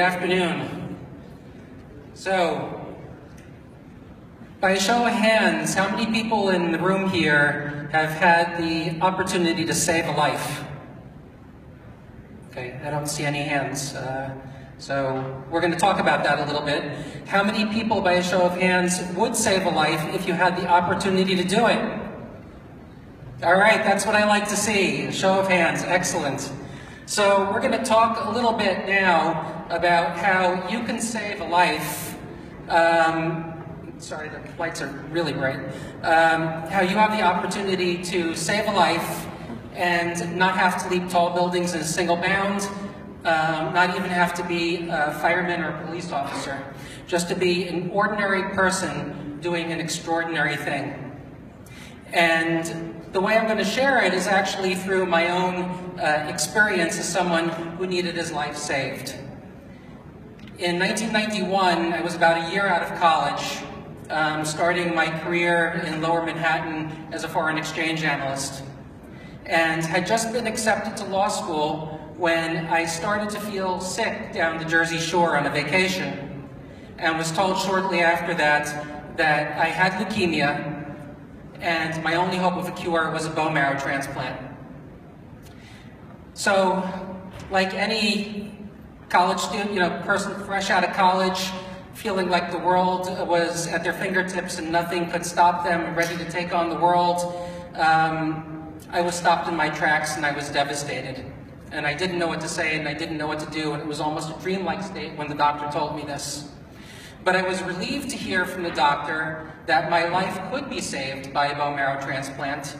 afternoon. So, by a show of hands, how many people in the room here have had the opportunity to save a life? Okay, I don't see any hands. Uh, so we're going to talk about that a little bit. How many people, by a show of hands, would save a life if you had the opportunity to do it? All right, that's what I like to see. A show of hands, excellent. So we're going to talk a little bit now about how you can save a life. Um, sorry, the lights are really bright. Um, how you have the opportunity to save a life and not have to leap tall buildings in a single bound, um, not even have to be a fireman or a police officer, just to be an ordinary person doing an extraordinary thing. And the way I'm going to share it is actually through my own uh, experience as someone who needed his life saved. In 1991, I was about a year out of college, um, starting my career in lower Manhattan as a foreign exchange analyst, and had just been accepted to law school when I started to feel sick down the Jersey Shore on a vacation, and was told shortly after that that I had leukemia and my only hope of a cure was a bone marrow transplant. So, like any college student, you know, person fresh out of college, feeling like the world was at their fingertips and nothing could stop them, ready to take on the world, um, I was stopped in my tracks and I was devastated. And I didn't know what to say and I didn't know what to do, and it was almost a dreamlike state when the doctor told me this. But I was relieved to hear from the doctor that my life could be saved by a bone marrow transplant.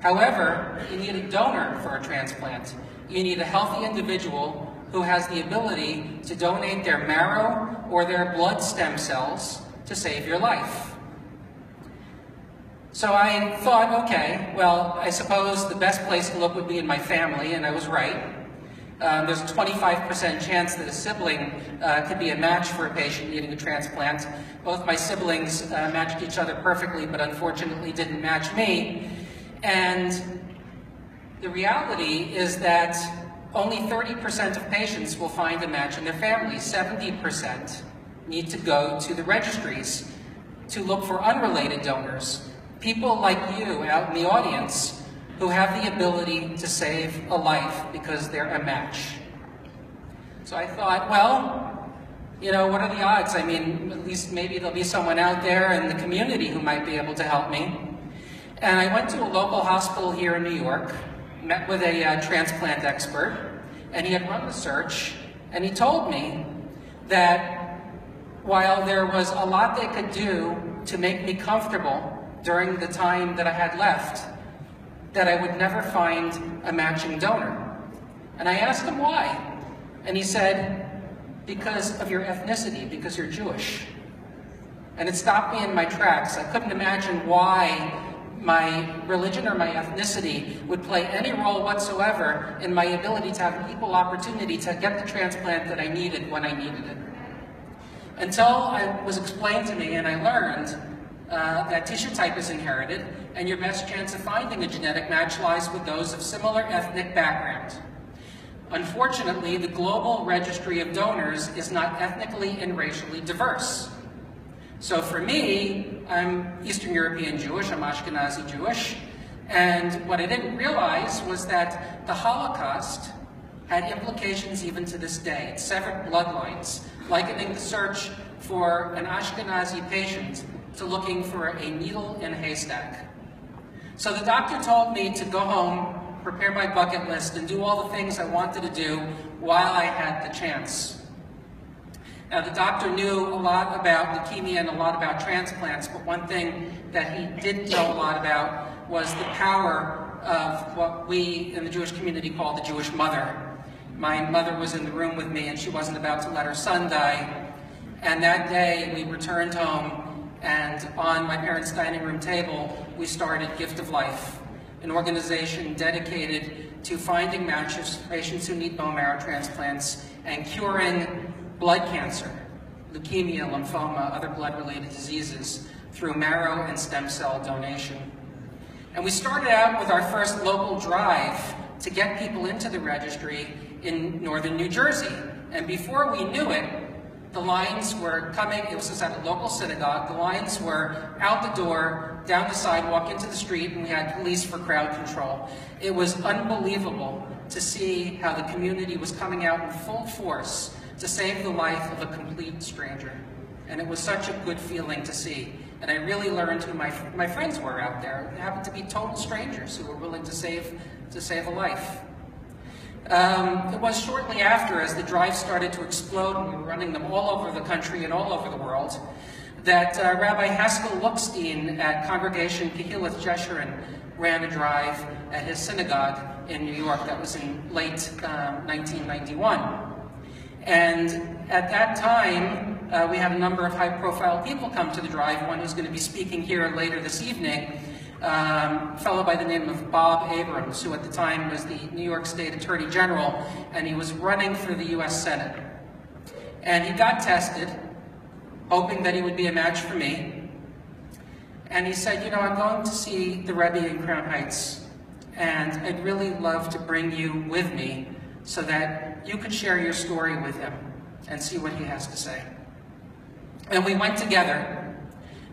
However, you need a donor for a transplant. You need a healthy individual who has the ability to donate their marrow or their blood stem cells to save your life. So I thought, okay, well, I suppose the best place to look would be in my family, and I was right. Um, there's a 25% chance that a sibling uh, could be a match for a patient needing a transplant. Both my siblings uh, matched each other perfectly, but unfortunately didn't match me. And the reality is that only 30% of patients will find a match in their family. 70% need to go to the registries to look for unrelated donors. People like you out in the audience who have the ability to save a life because they're a match. So I thought, well, you know, what are the odds? I mean, at least maybe there'll be someone out there in the community who might be able to help me. And I went to a local hospital here in New York, met with a uh, transplant expert, and he had run the search, and he told me that while there was a lot they could do to make me comfortable during the time that I had left, that I would never find a matching donor. And I asked him why. And he said, because of your ethnicity, because you're Jewish. And it stopped me in my tracks. I couldn't imagine why my religion or my ethnicity would play any role whatsoever in my ability to have equal opportunity to get the transplant that I needed when I needed it. Until it was explained to me and I learned uh, that tissue type is inherited, and your best chance of finding a genetic match lies with those of similar ethnic background. Unfortunately, the global registry of donors is not ethnically and racially diverse. So for me, I'm Eastern European Jewish, I'm Ashkenazi Jewish, and what I didn't realize was that the Holocaust had implications even to this day. It severed bloodlines, likening the search for an Ashkenazi patient to looking for a needle in a haystack. So the doctor told me to go home, prepare my bucket list, and do all the things I wanted to do while I had the chance. Now, the doctor knew a lot about leukemia and a lot about transplants, but one thing that he didn't know a lot about was the power of what we in the Jewish community call the Jewish mother. My mother was in the room with me, and she wasn't about to let her son die. And that day, we returned home and on my parents' dining room table, we started Gift of Life, an organization dedicated to finding matches patients who need bone marrow transplants and curing blood cancer, leukemia, lymphoma, other blood-related diseases through marrow and stem cell donation. And we started out with our first local drive to get people into the registry in northern New Jersey, And before we knew it, the lines were coming, it was at a local synagogue, the lines were out the door, down the sidewalk, into the street, and we had police for crowd control. It was unbelievable to see how the community was coming out in full force to save the life of a complete stranger. And it was such a good feeling to see. And I really learned who my, my friends were out there. They happened to be total strangers who were willing to save, to save a life. Um, it was shortly after, as the drive started to explode, and we were running them all over the country and all over the world, that uh, Rabbi Haskell Lookstein at Congregation Kehilath Jeshurun ran a drive at his synagogue in New York that was in late um, 1991. And at that time, uh, we had a number of high-profile people come to the drive, one who's going to be speaking here later this evening, um, a fellow by the name of Bob Abrams, who at the time was the New York State Attorney General, and he was running for the U.S. Senate. And he got tested, hoping that he would be a match for me. And he said, you know, I'm going to see the Rebbe in Crown Heights, and I'd really love to bring you with me so that you could share your story with him and see what he has to say. And we went together,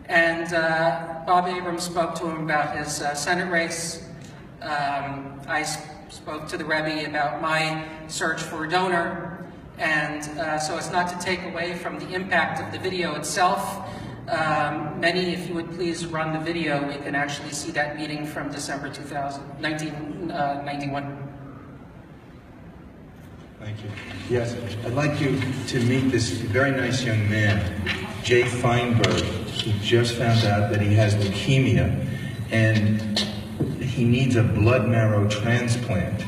and uh, Bob Abrams spoke to him about his uh, Senate race. Um, I spoke to the Rebbe about my search for a donor, and uh, so as not to take away from the impact of the video itself, um, many, if you would please run the video, we can actually see that meeting from December 2000, 1991. Thank you. Yes, I'd like you to meet this very nice young man, Jay Feinberg, who just found out that he has leukemia and he needs a blood marrow transplant.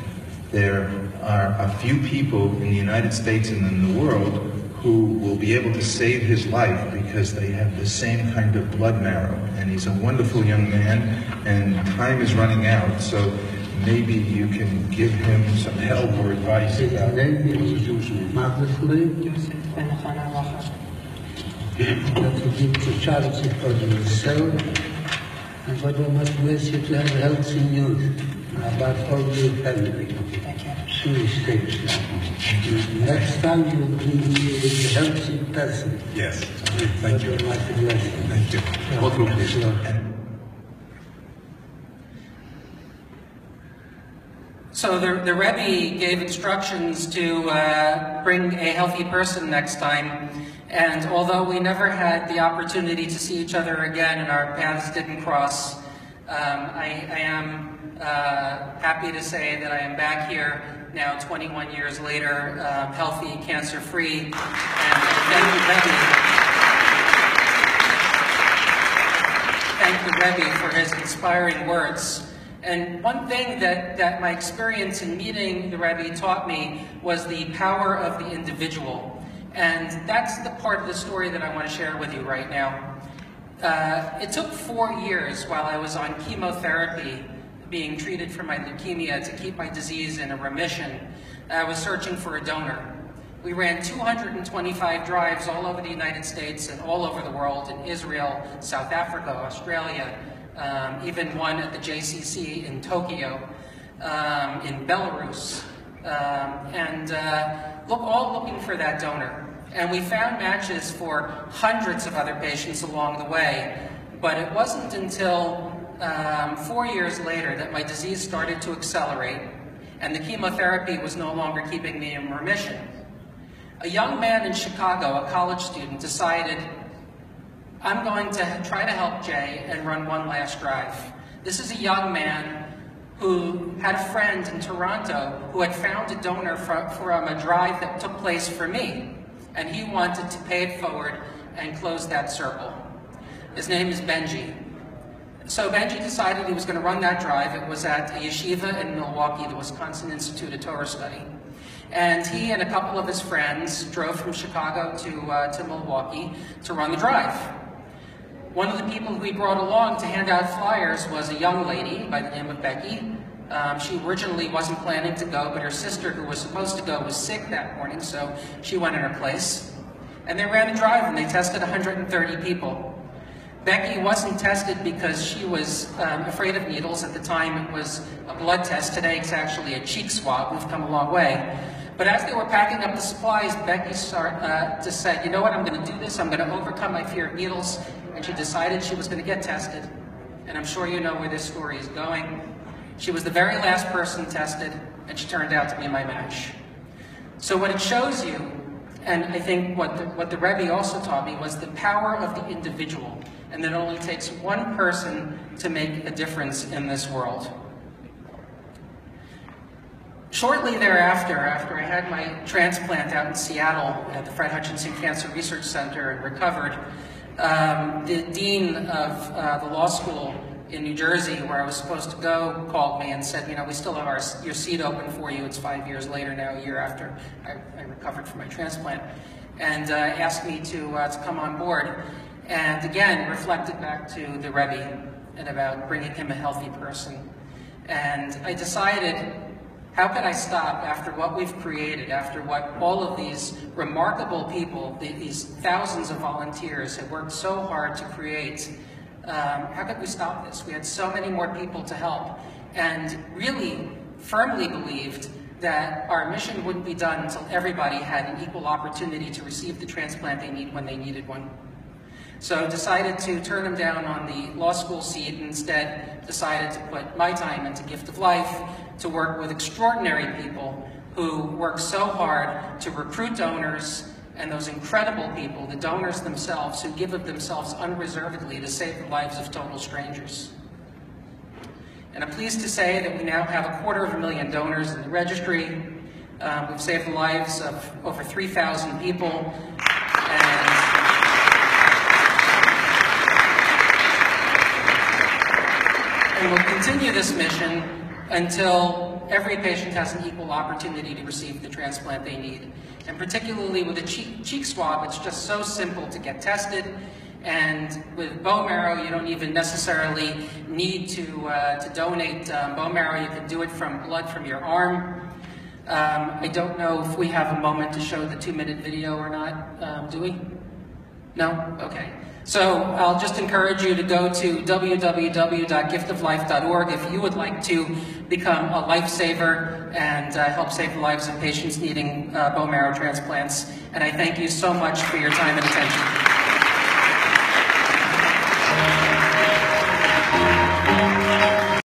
There are a few people in the United States and in the world who will be able to save his life because they have the same kind of blood marrow. And he's a wonderful young man, and time is running out, so maybe you can give him some help or advice about and what a much message to have healthy news about all your family. Please take Next time you bring me a healthy person. Yes. Thank you. What a much blessing. Thank you. Welcome, please. So the, the Rebbe gave instructions to uh, bring a healthy person next time, and although we never had the opportunity to see each other again and our paths didn't cross, um, I, I, am uh, happy to say that I am back here now 21 years later, uh, healthy, cancer-free, and thank the Rebbe. Thank the Rebbe for his inspiring words. And one thing that, that my experience in meeting the Rebbe taught me was the power of the individual. And that's the part of the story that I want to share with you right now. Uh, it took four years while I was on chemotherapy being treated for my leukemia to keep my disease in a remission. I was searching for a donor. We ran 225 drives all over the United States and all over the world in Israel, South Africa, Australia, um, even one at the JCC in Tokyo, um, in Belarus, um, and uh, look, all looking for that donor. And we found matches for hundreds of other patients along the way, but it wasn't until um, four years later that my disease started to accelerate, and the chemotherapy was no longer keeping me in remission. A young man in Chicago, a college student, decided I'm going to try to help Jay and run one last drive. This is a young man who had a friend in Toronto who had found a donor from, from a drive that took place for me, and he wanted to pay it forward and close that circle. His name is Benji. So Benji decided he was going to run that drive. It was at a yeshiva in Milwaukee, the Wisconsin Institute of Torah Study. And he and a couple of his friends drove from Chicago to, uh, to Milwaukee to run the drive. One of the people who we brought along to hand out flyers was a young lady by the name of Becky. Um, she originally wasn't planning to go, but her sister, who was supposed to go, was sick that morning, so she went in her place. And they ran a drive and they tested 130 people. Becky wasn't tested because she was um, afraid of needles. At the time, it was a blood test. Today, it's actually a cheek swab. We've come a long way. But as they were packing up the supplies, Becky start, uh, just said, you know what, I'm going to do this. I'm going to overcome my fear of needles. And she decided she was going to get tested. And I'm sure you know where this story is going. She was the very last person tested, and she turned out to be my match. So what it shows you, and I think what the, what the Rebbe also taught me, was the power of the individual, and that it only takes one person to make a difference in this world. Shortly thereafter, after I had my transplant out in Seattle at the Fred Hutchinson Cancer Research Center and recovered, um, the dean of uh, the law school in New Jersey, where I was supposed to go, called me and said, you know, we still have our, your seat open for you. It's five years later now, a year after I, I recovered from my transplant, and uh, asked me to, uh, to come on board. And again, reflected back to the Rebbe and about bringing him a healthy person. And I decided how could I stop after what we've created, after what all of these remarkable people, these thousands of volunteers have worked so hard to create? Um, how could we stop this? We had so many more people to help and really firmly believed that our mission wouldn't be done until everybody had an equal opportunity to receive the transplant they need when they needed one. So decided to turn him down on the law school seat and instead decided to put my time into Gift of Life to work with extraordinary people who work so hard to recruit donors and those incredible people, the donors themselves, who give of themselves unreservedly to save the lives of total strangers. And I'm pleased to say that we now have a quarter of a million donors in the registry. Um, we've saved the lives of over 3,000 people. and we'll continue this mission until every patient has an equal opportunity to receive the transplant they need. And particularly with a cheek, cheek swab, it's just so simple to get tested. And with bone marrow, you don't even necessarily need to, uh, to donate um, bone marrow. You can do it from blood from your arm. Um, I don't know if we have a moment to show the two-minute video or not. Um, do we? No? Okay. So I'll just encourage you to go to www.giftoflife.org if you would like to become a lifesaver and uh, help save the lives of patients needing uh, bone marrow transplants. And I thank you so much for your time and attention.